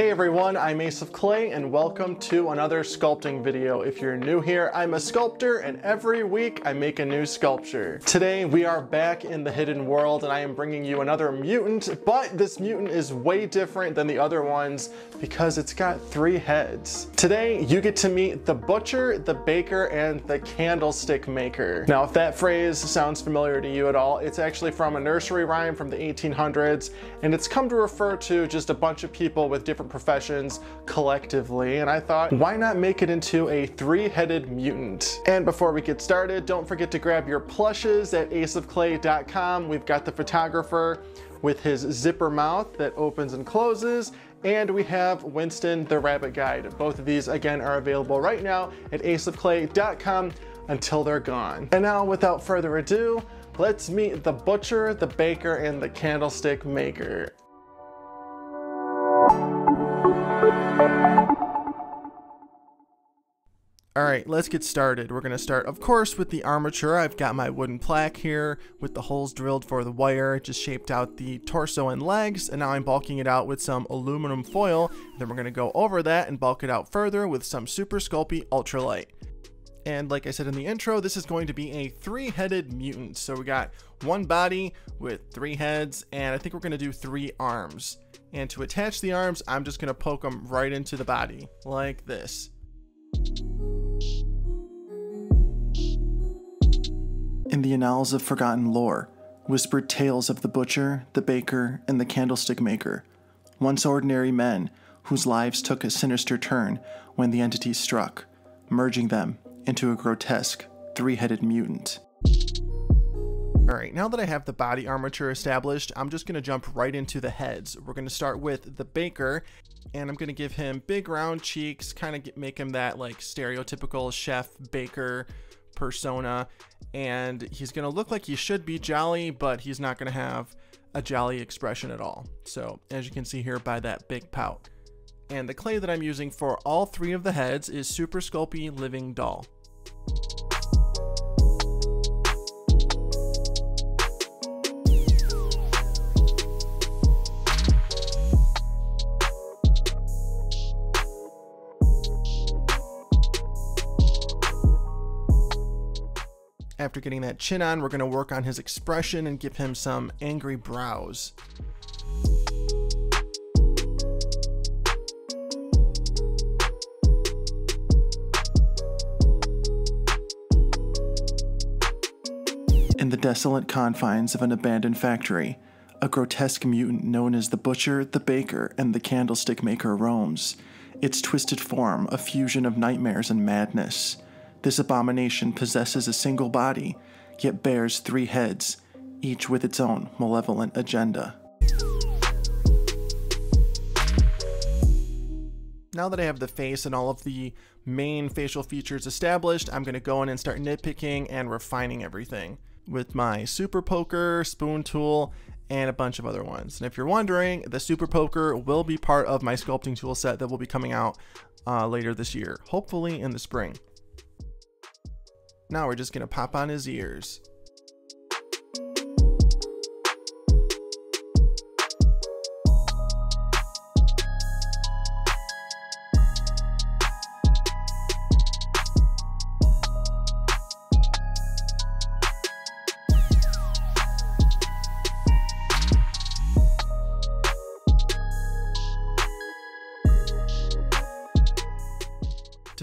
Hey everyone, I'm Ace of Clay and welcome to another sculpting video. If you're new here, I'm a sculptor and every week I make a new sculpture. Today we are back in the hidden world and I am bringing you another mutant, but this mutant is way different than the other ones because it's got three heads. Today you get to meet the butcher, the baker, and the candlestick maker. Now if that phrase sounds familiar to you at all, it's actually from a nursery rhyme from the 1800s and it's come to refer to just a bunch of people with different professions collectively, and I thought, why not make it into a three-headed mutant? And before we get started, don't forget to grab your plushes at aceofclay.com. We've got the photographer with his zipper mouth that opens and closes, and we have Winston the Rabbit Guide. Both of these, again, are available right now at aceofclay.com until they're gone. And now, without further ado, let's meet the butcher, the baker, and the candlestick maker. All right, let's get started. We're gonna start, of course, with the armature. I've got my wooden plaque here with the holes drilled for the wire, just shaped out the torso and legs, and now I'm bulking it out with some aluminum foil. Then we're gonna go over that and bulk it out further with some Super Sculpey Ultralight. And like I said in the intro, this is going to be a three-headed mutant. So we got one body with three heads, and I think we're gonna do three arms. And to attach the arms, I'm just gonna poke them right into the body, like this. In the annals of forgotten lore, whispered tales of the butcher, the baker, and the candlestick maker, once ordinary men whose lives took a sinister turn when the entity struck, merging them into a grotesque, three headed mutant. Alright, now that I have the body armature established, I'm just going to jump right into the heads. We're going to start with the baker, and I'm going to give him big round cheeks, kind of make him that like stereotypical chef baker persona, and he's going to look like he should be jolly, but he's not going to have a jolly expression at all. So, as you can see here by that big pout. And the clay that I'm using for all three of the heads is Super Sculpey Living Doll. After getting that chin on, we're going to work on his expression and give him some angry brows. In the desolate confines of an abandoned factory, a grotesque mutant known as the Butcher, the Baker, and the Candlestick Maker roams, its twisted form a fusion of nightmares and madness. This abomination possesses a single body, yet bears three heads, each with its own malevolent agenda. Now that I have the face and all of the main facial features established, I'm going to go in and start nitpicking and refining everything with my super poker, spoon tool, and a bunch of other ones. And if you're wondering, the super poker will be part of my sculpting tool set that will be coming out uh, later this year, hopefully in the spring. Now we're just to pop on his ears.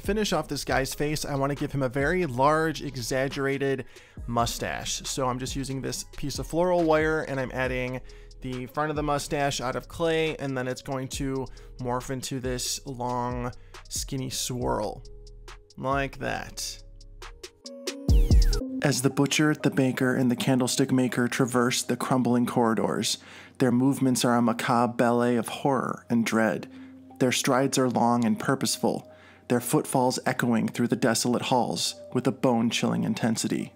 Finish off this guy's face, I want to give him a very large, exaggerated mustache. So I'm just using this piece of floral wire and I'm adding the front of the mustache out of clay and then it's going to morph into this long, skinny swirl. Like that. As the butcher, the baker, and the candlestick maker traverse the crumbling corridors, their movements are a macabre ballet of horror and dread. Their strides are long and purposeful, their footfalls echoing through the desolate halls with a bone chilling intensity.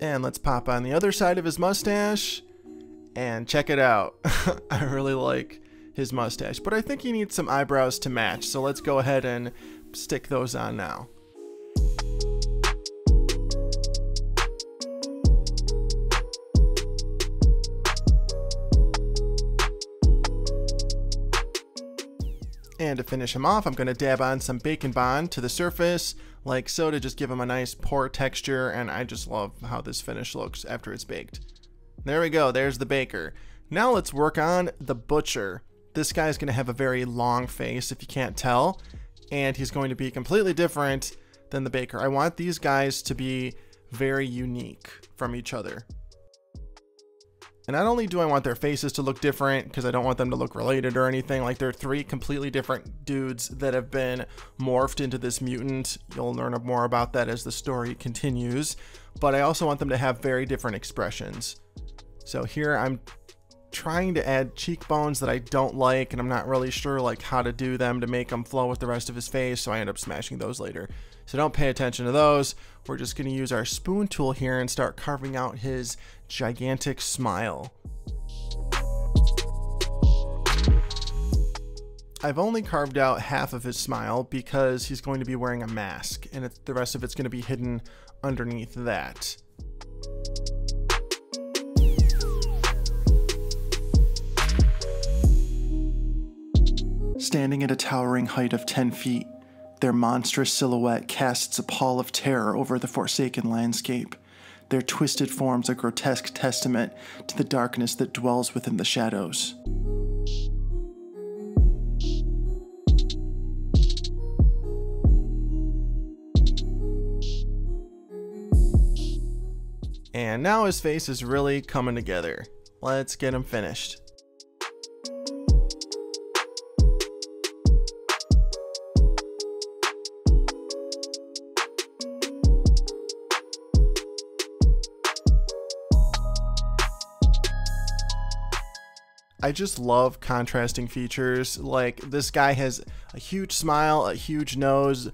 And let's pop on the other side of his mustache and check it out. I really like his mustache, but I think he needs some eyebrows to match, so let's go ahead and stick those on now. To finish him off, I'm going to dab on some Bake & Bond to the surface, like so, to just give him a nice pore texture, and I just love how this finish looks after it's baked. There we go, there's the baker. Now let's work on the butcher. This guy's going to have a very long face, if you can't tell, and he's going to be completely different than the baker. I want these guys to be very unique from each other. And not only do I want their faces to look different, because I don't want them to look related or anything, like they're three completely different dudes that have been morphed into this mutant. You'll learn more about that as the story continues. But I also want them to have very different expressions. So here I'm trying to add cheekbones that I don't like, and I'm not really sure like how to do them to make them flow with the rest of his face, so I end up smashing those later. So don't pay attention to those. We're just going to use our spoon tool here and start carving out his gigantic smile. I've only carved out half of his smile because he's going to be wearing a mask, and the rest of it's going to be hidden underneath that. Standing at a towering height of 10 feet, their monstrous silhouette casts a pall of terror over the forsaken landscape, their twisted forms a grotesque testament to the darkness that dwells within the shadows. And now his face is really coming together. Let's get him finished. I just love contrasting features. Like this guy has a huge smile, a huge nose,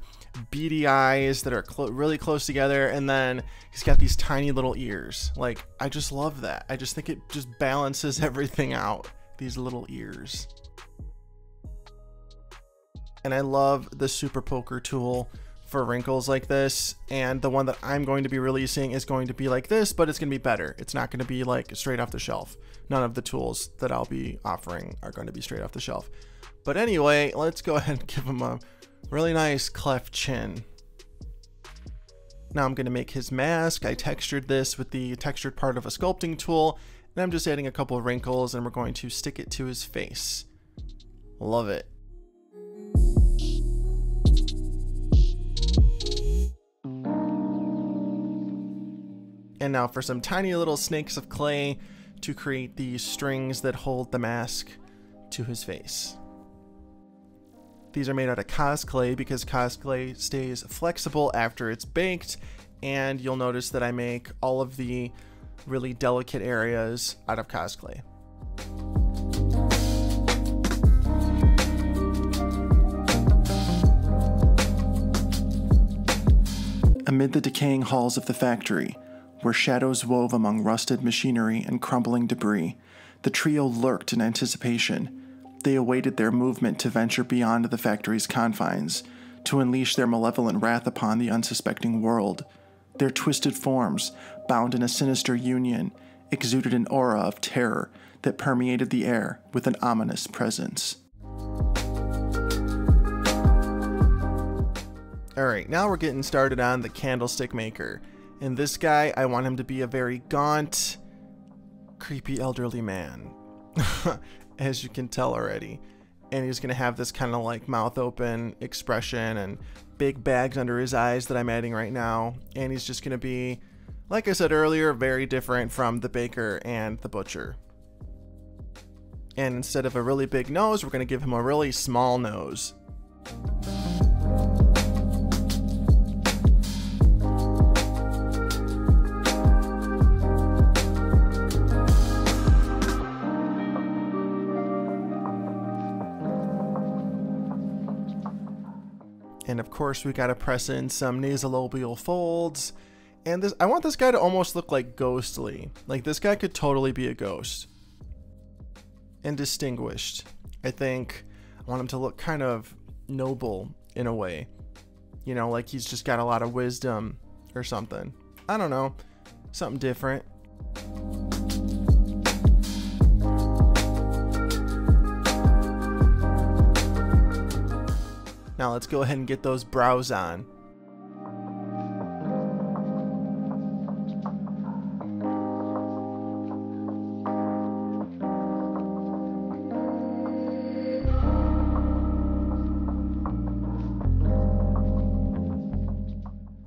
beady eyes that are really close together, and then he's got these tiny little ears. Like I just love that. I just think it just balances everything out. These little ears. And I love the super poker tool for wrinkles like this and the one that I'm going to be releasing is going to be like this but it's going to be better. It's not going to be like straight off the shelf. None of the tools that I'll be offering are going to be straight off the shelf. But anyway let's go ahead and give him a really nice cleft chin. Now I'm going to make his mask. I textured this with the textured part of a sculpting tool and I'm just adding a couple of wrinkles and we're going to stick it to his face. Love it And now for some tiny little snakes of clay to create the strings that hold the mask to his face. These are made out of Cosclay because Cosclay stays flexible after it's baked and you'll notice that I make all of the really delicate areas out of Cosclay. Amid the decaying halls of the factory, where shadows wove among rusted machinery and crumbling debris, the trio lurked in anticipation. They awaited their movement to venture beyond the factory's confines, to unleash their malevolent wrath upon the unsuspecting world. Their twisted forms, bound in a sinister union, exuded an aura of terror that permeated the air with an ominous presence. Alright, now we're getting started on the candlestick maker. And this guy, I want him to be a very gaunt, creepy elderly man, as you can tell already. And he's going to have this kind of like mouth open expression and big bags under his eyes that I'm adding right now. And he's just going to be, like I said earlier, very different from the baker and the butcher. And instead of a really big nose, we're going to give him a really small nose. And of course, we got to press in some nasolabial folds. And this, I want this guy to almost look like ghostly. Like this guy could totally be a ghost. And distinguished. I think I want him to look kind of noble in a way. You know, like he's just got a lot of wisdom or something. I don't know. Something different. Now let's go ahead and get those brows on.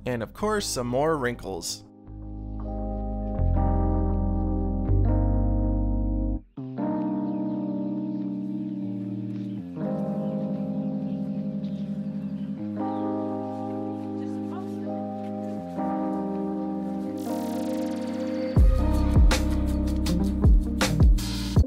And of course, some more wrinkles.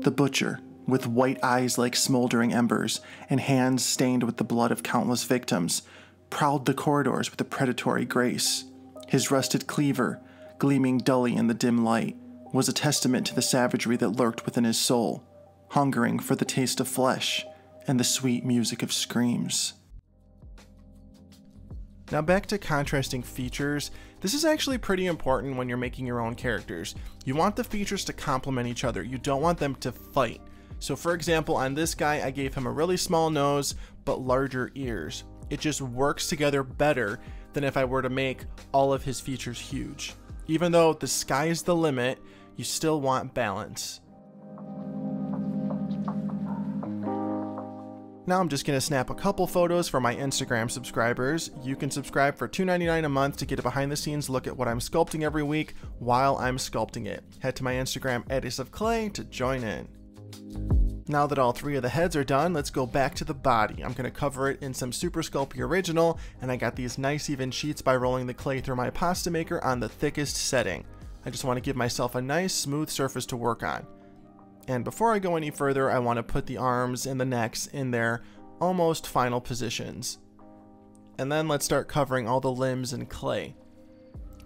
The butcher, with white eyes like smoldering embers and hands stained with the blood of countless victims, prowled the corridors with a predatory grace. His rusted cleaver, gleaming dully in the dim light, was a testament to the savagery that lurked within his soul, hungering for the taste of flesh and the sweet music of screams. Now, back to contrasting features. This is actually pretty important when you're making your own characters. You want the features to complement each other, you don't want them to fight. So, for example, on this guy, I gave him a really small nose but larger ears. It just works together better than if I were to make all of his features huge. Even though the sky is the limit, you still want balance. Now I'm just going to snap a couple photos for my Instagram subscribers. You can subscribe for $2.99 a month to get a behind the scenes look at what I'm sculpting every week while I'm sculpting it. Head to my Instagram, Ace of Clay, to join in. Now that all three of the heads are done, let's go back to the body. I'm going to cover it in some Super Sculpey Original, and I got these nice even sheets by rolling the clay through my pasta maker on the thickest setting. I just want to give myself a nice smooth surface to work on. And before I go any further, I want to put the arms and the necks in their almost final positions. And then let's start covering all the limbs in clay.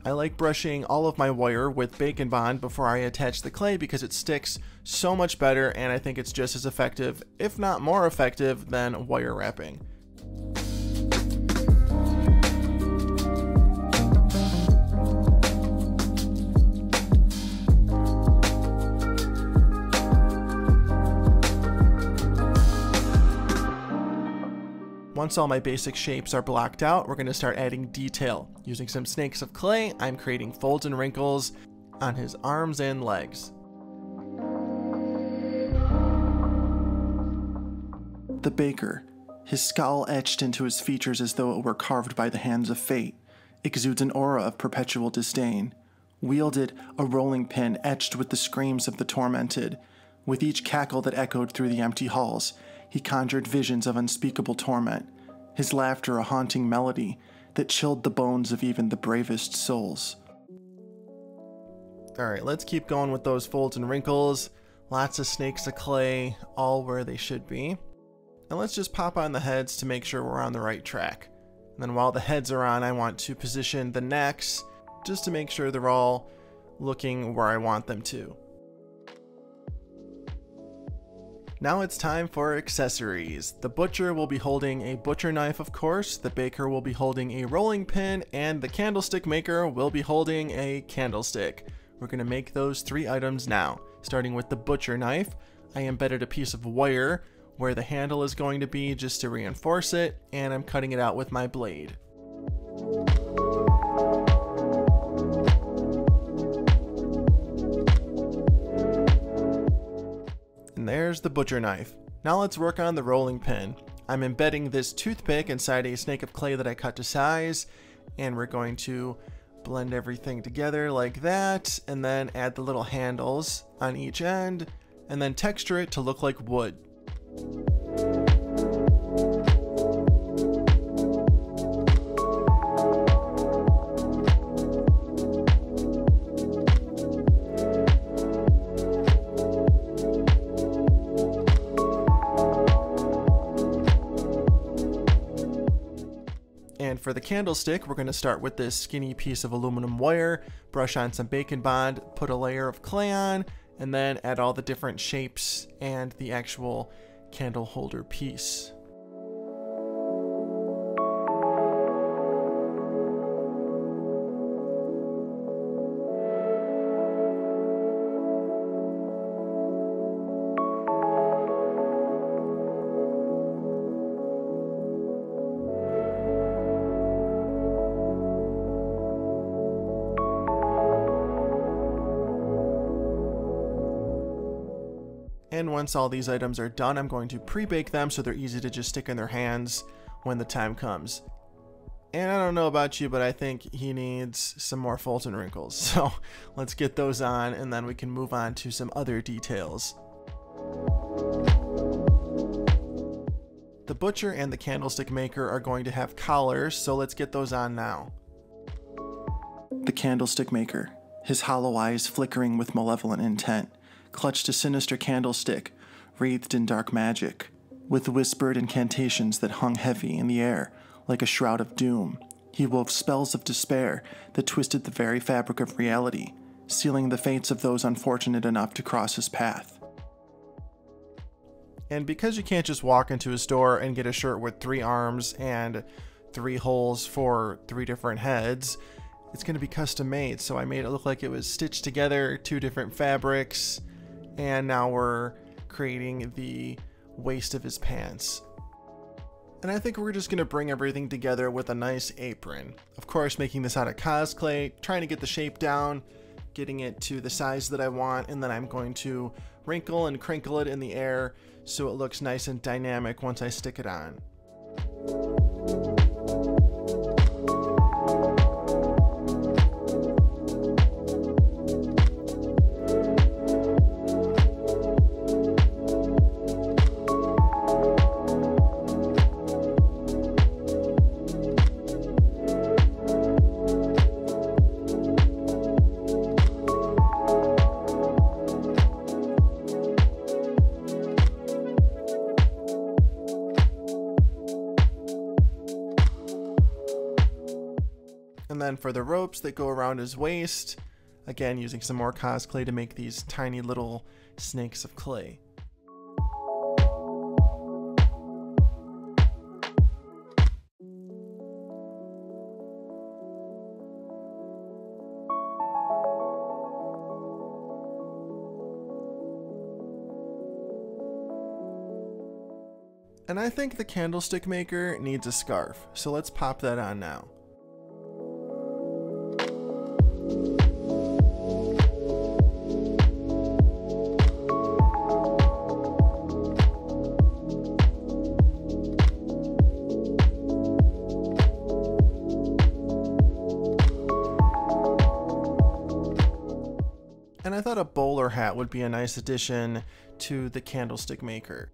I like brushing all of my wire with Bake & Bond before I attach the clay because it sticks so much better and I think it's just as effective, if not more effective, than wire wrapping. Once all my basic shapes are blocked out, we're going to start adding detail. Using some snakes of clay, I'm creating folds and wrinkles on his arms and legs. The baker, his skull etched into his features as though it were carved by the hands of fate, exudes an aura of perpetual disdain. Wielded a rolling pin etched with the screams of the tormented. With each cackle that echoed through the empty halls, he conjured visions of unspeakable torment, his laughter a haunting melody that chilled the bones of even the bravest souls. Alright, let's keep going with those folds and wrinkles. Lots of snakes of clay, all where they should be. And let's just pop on the heads to make sure we're on the right track. And then while the heads are on, I want to position the necks just to make sure they're all looking where I want them to. Now it's time for accessories. The butcher will be holding a butcher knife, of course, the baker will be holding a rolling pin, and the candlestick maker will be holding a candlestick. We're going to make those three items now. Starting with the butcher knife, I embedded a piece of wire where the handle is going to be just to reinforce it, and I'm cutting it out with my blade. There's the butcher knife. Now let's work on the rolling pin. I'm embedding this toothpick inside a snake of clay that I cut to size, and we're going to blend everything together like that, and then add the little handles on each end, and then texture it to look like wood. For the candlestick, we're going to start with this skinny piece of aluminum wire, brush on some Bake & Bond, put a layer of clay on, and then add all the different shapes and the actual candle holder piece. Once all these items are done, I'm going to pre-bake them so they're easy to just stick in their hands when the time comes. And I don't know about you, but I think he needs some more Fulton wrinkles. So let's get those on and then we can move on to some other details. The butcher and the candlestick maker are going to have collars, so let's get those on now. The candlestick maker, his hollow eyes flickering with malevolent intent, clutched a sinister candlestick, wreathed in dark magic, with whispered incantations that hung heavy in the air like a shroud of doom. He wove spells of despair that twisted the very fabric of reality, sealing the fates of those unfortunate enough to cross his path. And because you can't just walk into a store and get a shirt with three arms and three holes for three different heads, it's going to be custom made. So I made it look like it was stitched together, two different fabrics, and now we're creating the waist of his pants. And I think we're just going to bring everything together with a nice apron. Of course, making this out of cosclay, trying to get the shape down, getting it to the size that I want, and then I'm going to wrinkle and crinkle it in the air so it looks nice and dynamic once I stick it on. For the ropes that go around his waist, again using some more cosclay to make these tiny little snakes of clay. And I think the candlestick maker needs a scarf, so let's pop that on now. Hat would be a nice addition to the candlestick maker.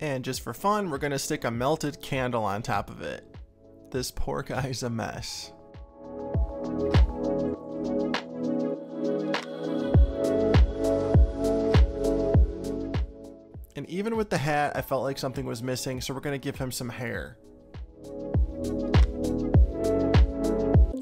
And just for fun, we're gonna stick a melted candle on top of it. This poor guy's a mess. And even with the hat, I felt like something was missing, so we're gonna give him some hair.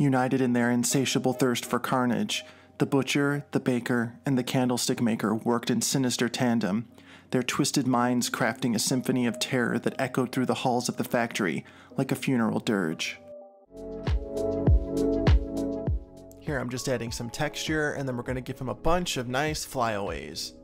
United in their insatiable thirst for carnage, the butcher, the baker, and the candlestick maker worked in sinister tandem, their twisted minds crafting a symphony of terror that echoed through the halls of the factory like a funeral dirge. Here I'm just adding some texture, and then we're going to give him a bunch of nice flyaways.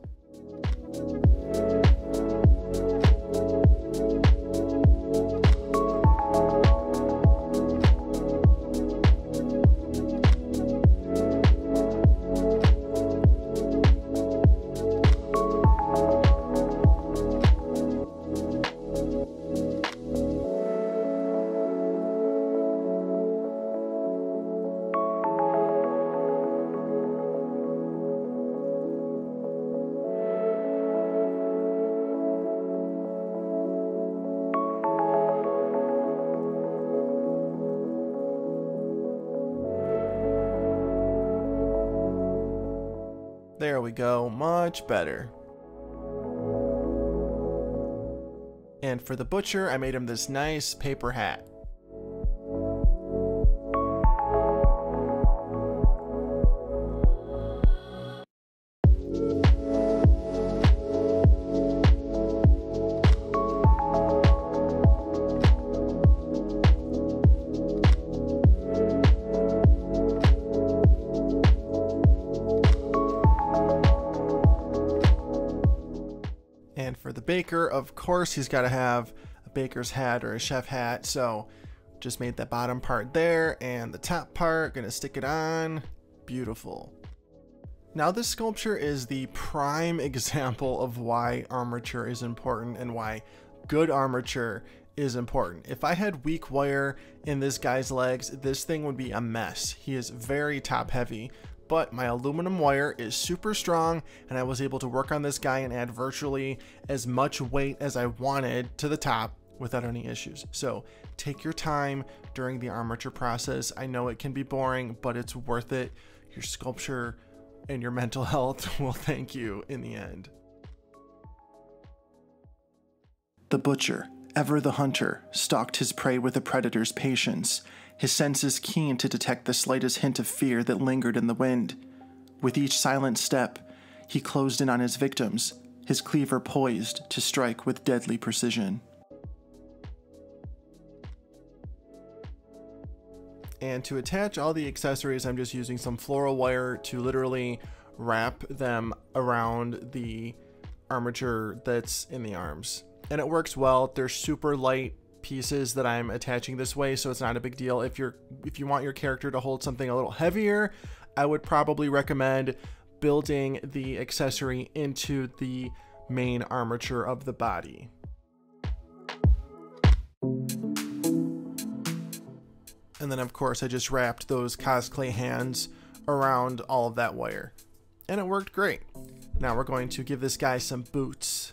There we go, much better. And for the butcher, I made him this nice paper hat. Course, he's got to have a baker's hat or a chef hat. So Just made that bottom part there and the top part, gonna stick it on. Beautiful. Now this sculpture is the prime example of why armature is important and why good armature is important. If I had weak wire in this guy's legs, this thing would be a mess. He is very top heavy, but my aluminum wire is super strong and I was able to work on this guy and add virtually as much weight as I wanted to the top without any issues. So take your time during the armature process. I know it can be boring, but it's worth it. Your sculpture and your mental health will thank you in the end. The butcher, ever the hunter, stalked his prey with a predator's patience, his senses keen to detect the slightest hint of fear that lingered in the wind. With each silent step, he closed in on his victims, his cleaver poised to strike with deadly precision. And to attach all the accessories, I'm just using some floral wire to literally wrap them around the armature that's in the arms. And it works well. They're super light pieces that I'm attaching this way, so it's not a big deal. If you're if you want your character to hold something a little heavier, I would probably recommend building the accessory into the main armature of the body. And then of course I just wrapped those cosclay hands around all of that wire. And it worked great. Now we're going to give this guy some boots.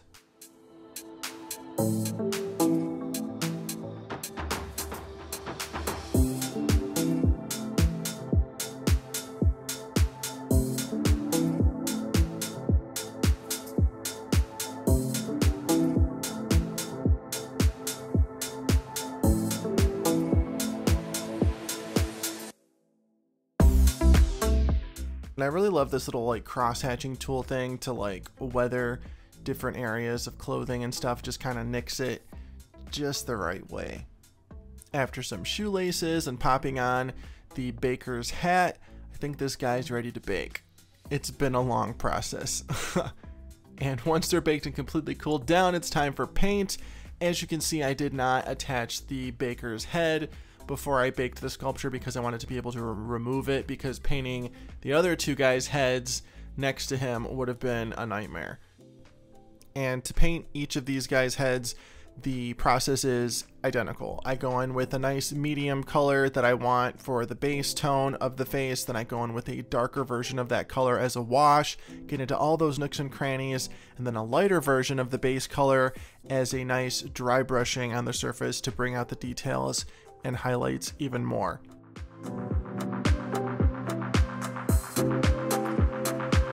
Really love this little like cross hatching tool thing to like weather different areas of clothing and stuff, just kind of nix it just the right way. After some shoelaces and popping on the baker's hat, I think this guy's ready to bake. It's been a long process. and once they're baked and completely cooled down, it's time for paint. As you can see, I did not attach the baker's head before I baked the sculpture because I wanted to be able to remove it because painting the other two guys' heads next to him would have been a nightmare. And to paint each of these guys' heads, the process is identical. I go in with a nice medium color that I want for the base tone of the face, then I go in with a darker version of that color as a wash, get into all those nooks and crannies, and then a lighter version of the base color as a nice dry brushing on the surface to bring out the details and highlights even more.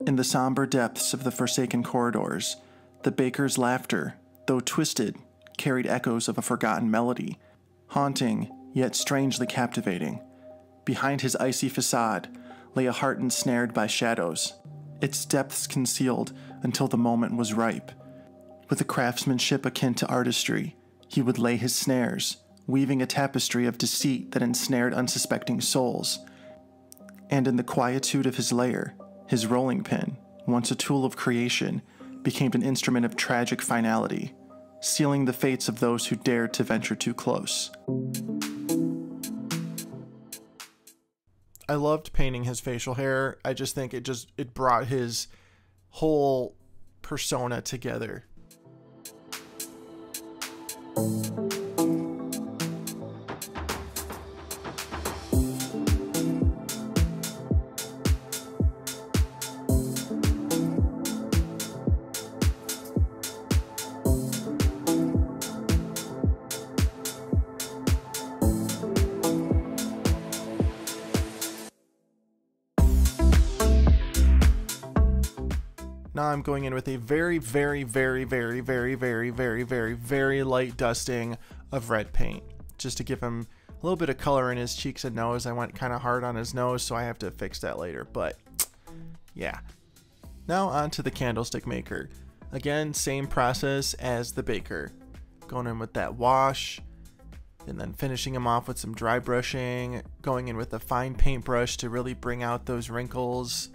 In the somber depths of the forsaken corridors, the baker's laughter, though twisted, carried echoes of a forgotten melody, haunting yet strangely captivating. Behind his icy facade lay a heart ensnared by shadows, its depths concealed until the moment was ripe. With a craftsmanship akin to artistry, he would lay his snares, weaving a tapestry of deceit that ensnared unsuspecting souls. And in the quietude of his lair, his rolling pin, once a tool of creation, became an instrument of tragic finality, sealing the fates of those who dared to venture too close. I loved painting his facial hair. I just think it just it brought his whole persona together. Now I'm going in with a very, very, very, very, very, very, very, very, very light dusting of red paint, just to give him a little bit of color in his cheeks and nose. I went kind of hard on his nose, so I have to fix that later, but yeah. Now on to the candlestick maker. Again, same process as the baker. Going in with that wash, and then finishing him off with some dry brushing, going in with a fine paintbrush to really bring out those wrinkles.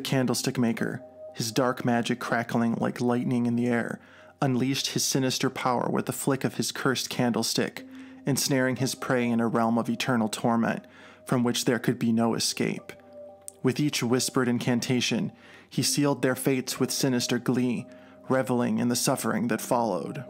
The candlestick maker, his dark magic crackling like lightning in the air, unleashed his sinister power with the flick of his cursed candlestick, ensnaring his prey in a realm of eternal torment from which there could be no escape. With each whispered incantation, he sealed their fates with sinister glee, reveling in the suffering that followed.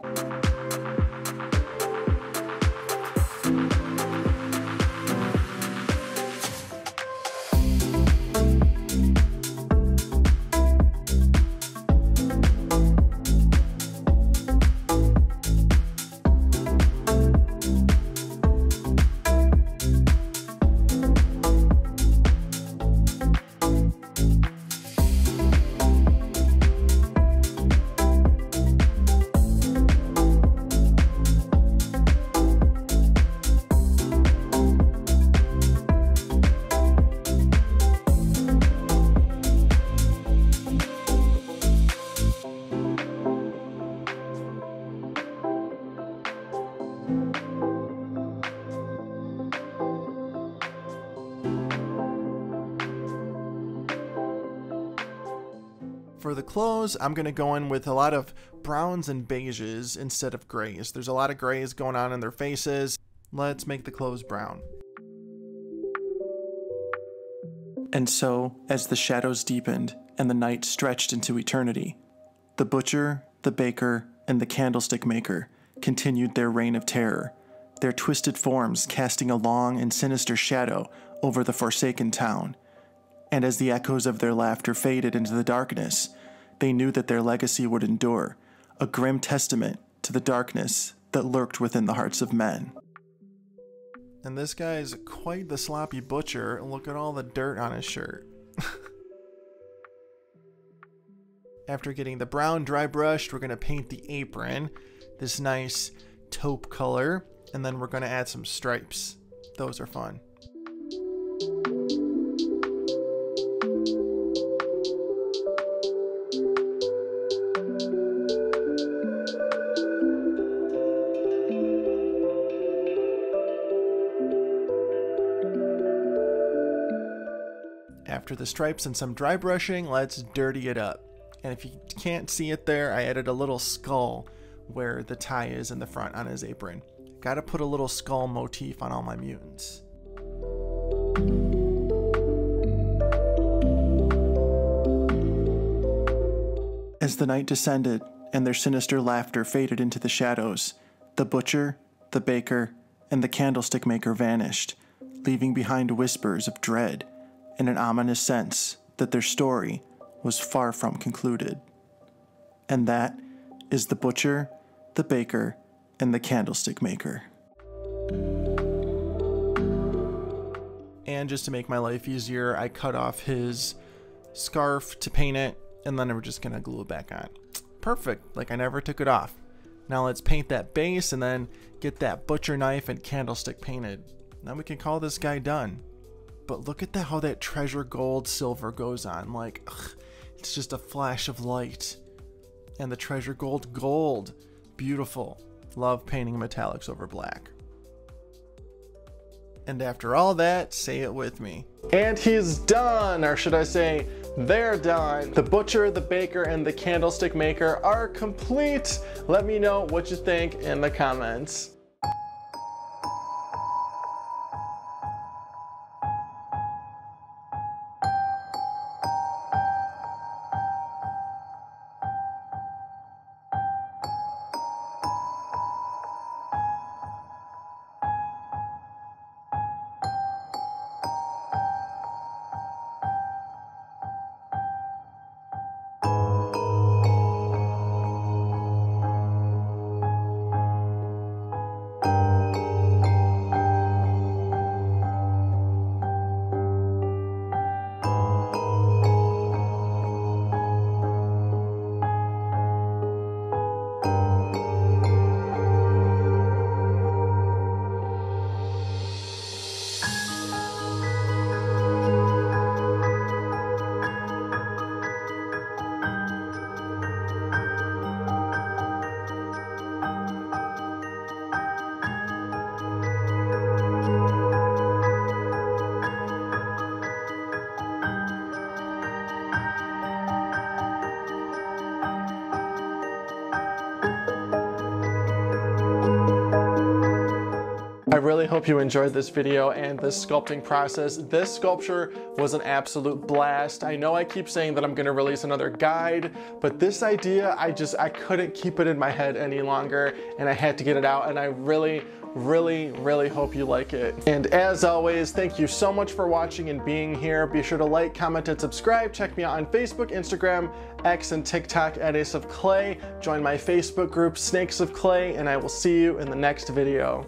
I'm going to go in with a lot of browns and beiges instead of grays. There's a lot of grays going on in their faces. Let's make the clothes brown. And so, as the shadows deepened and the night stretched into eternity, the butcher, the baker, and the candlestick maker continued their reign of terror, their twisted forms casting a long and sinister shadow over the forsaken town and as the echoes of their laughter faded into the darkness, they knew that their legacy would endure, a grim testament to the darkness that lurked within the hearts of men. And this guy is quite the sloppy butcher. Look at all the dirt on his shirt. After getting the brown dry brushed, we're going to paint the apron this nice taupe color, and then we're going to add some stripes. Those are fun. The stripes and some dry brushing, let's dirty it up. And if you can't see it there, I added a little skull where the tie is in the front on his apron. Gotta put a little skull motif on all my mutants. As the night descended and their sinister laughter faded into the shadows, the butcher, the baker, and the candlestick maker vanished, leaving behind whispers of dread and an ominous sense that their story was far from concluded. And that is the butcher, the baker, and the candlestick maker. And just to make my life easier, I cut off his scarf to paint it, and then we're just gonna glue it back on. Perfect, like I never took it off. Now let's paint that base and then get that butcher knife and candlestick painted. Now we can call this guy done. But look at how that treasure gold silver goes on. Like, ugh, it's just a flash of light. And the treasure gold gold. Beautiful. Love painting metallics over black. And after all that, say it with me. And he's done, or should I say, they're done. The butcher, the baker, and the candlestick maker are complete. Let me know what you think in the comments. Really hope you enjoyed this video and this sculpting process. This sculpture was an absolute blast. I know I keep saying that I'm gonna release another guide, but this idea, I just, I couldn't keep it in my head any longer and I had to get it out and I really, really, really hope you like it. And as always, thank you so much for watching and being here. Be sure to like, comment, and subscribe. Check me out on Facebook, Instagram, X, and TikTok at Ace of Clay. Join my Facebook group, Snakes of Clay, and I will see you in the next video.